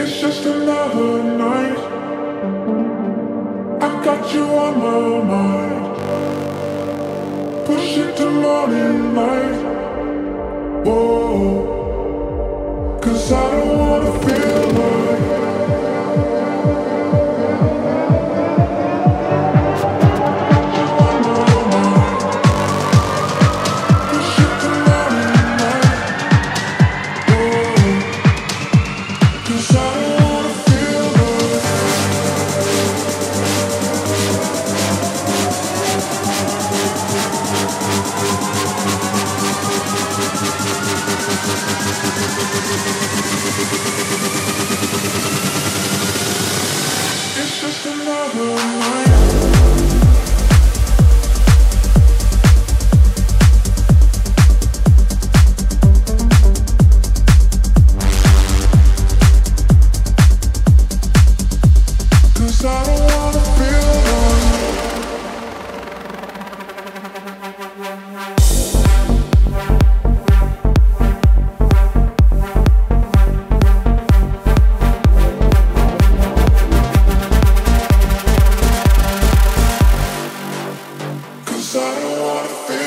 It's just another night. I got you on my mind. Push it to morning light. Whoa. Cause I don't wanna Cause I don't wanna fail.